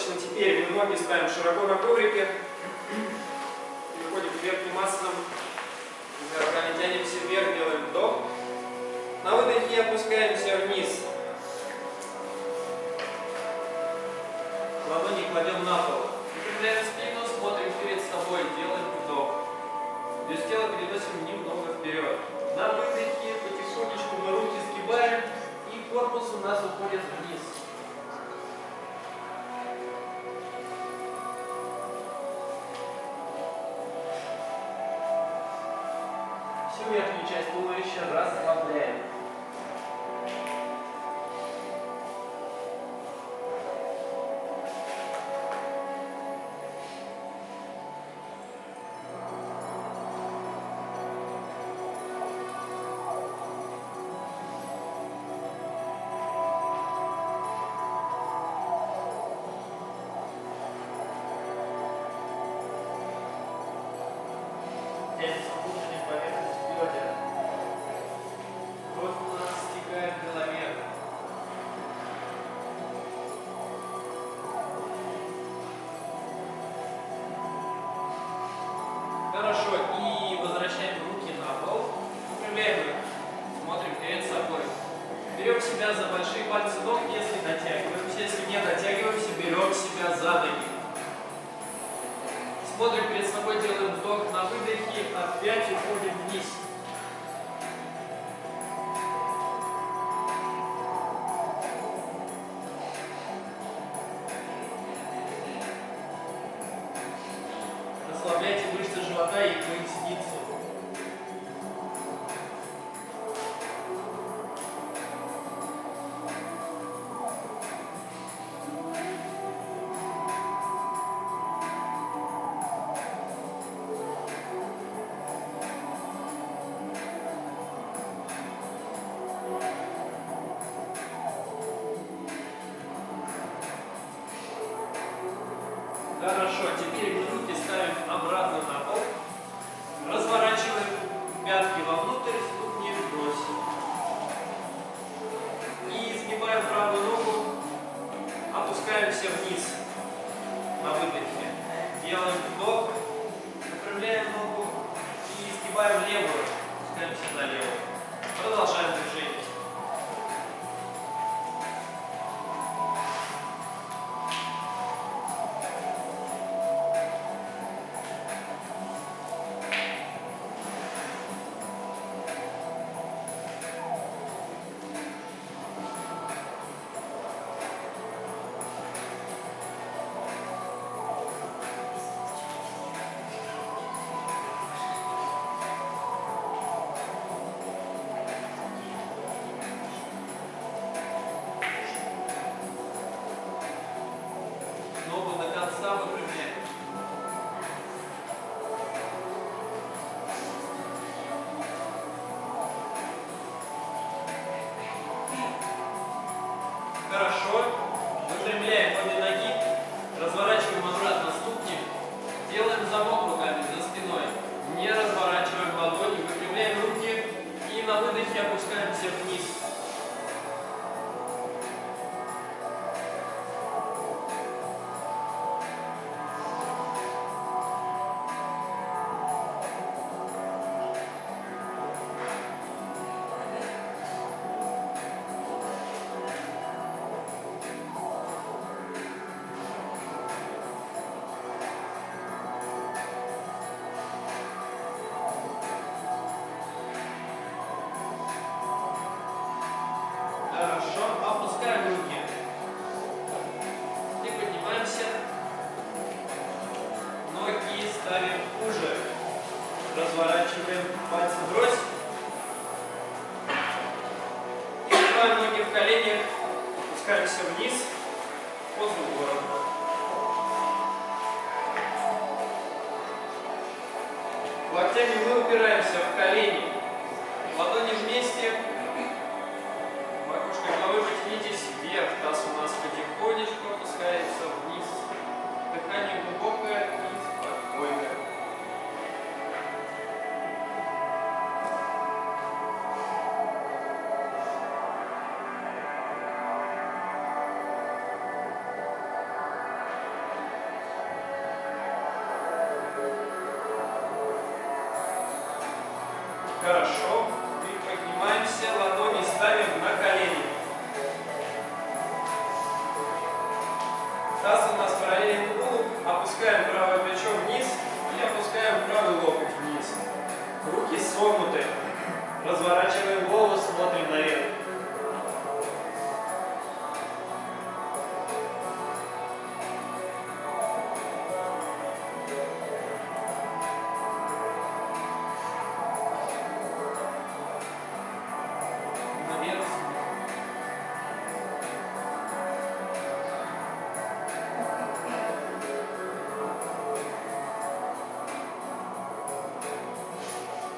достаточно. Теперь мы ноги ставим широко на коврике. Переходим к верхним асанам. Руками тянемся вверх, делаем вдох. На выдохе опускаемся вниз. Ладони кладем на пол. Укрепляем спину, смотрим перед собой, делаем вдох. То есть тело переносим немного вперед. На выдохе потихонечку мы руки сгибаем и корпус у нас уходит вниз. Туловище расслабляем.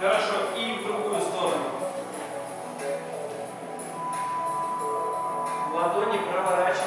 Хорошо, и в другую сторону. Ладони проворачиваем.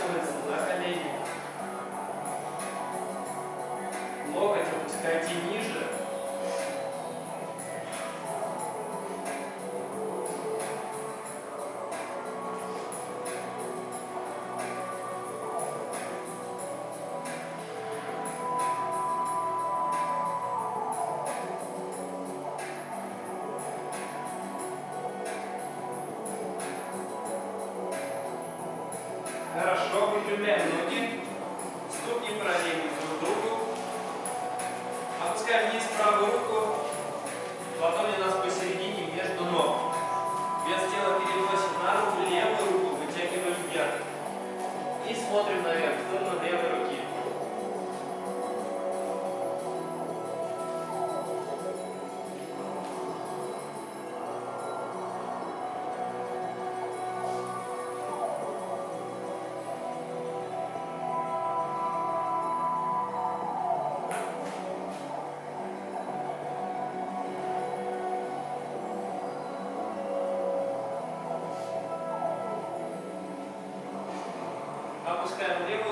family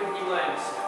мы поднимаемся.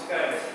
Опускаемся.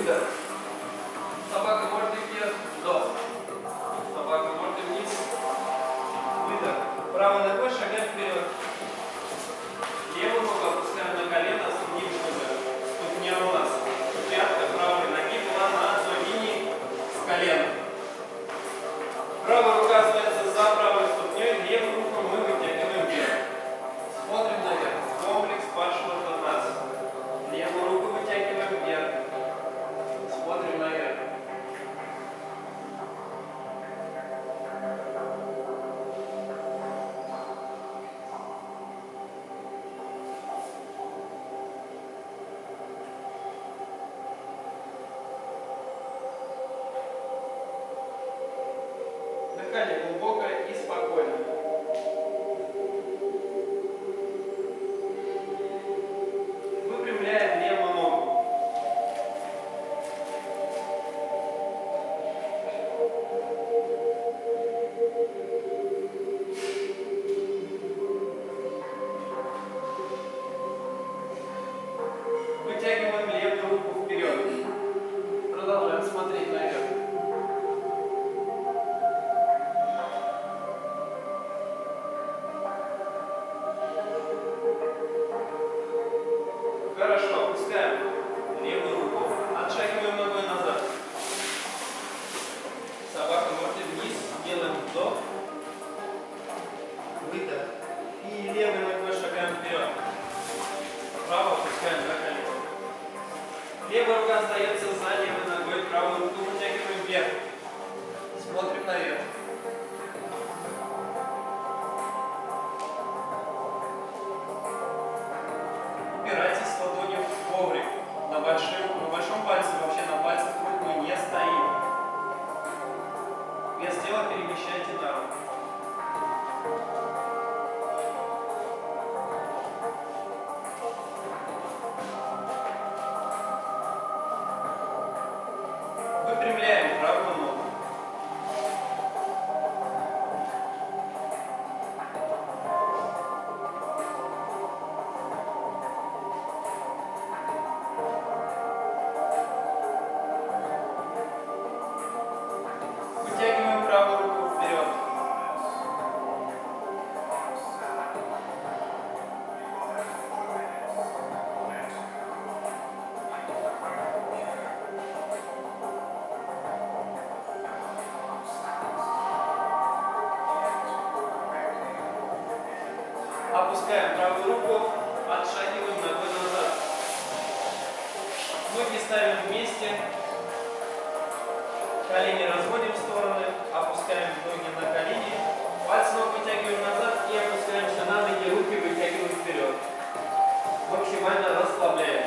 Выдох. вместе. Колени разводим в стороны, опускаем ноги на колени. Пальцы ног вытягиваем назад и опускаемся на ноги, руки вытягиваем вперед. Максимально расслабляем.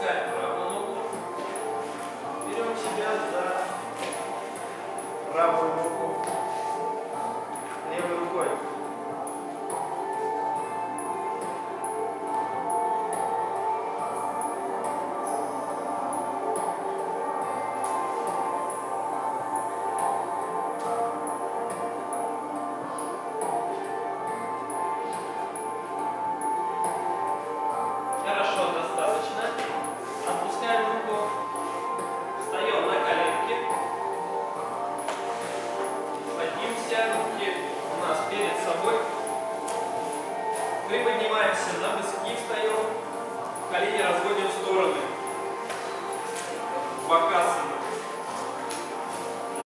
И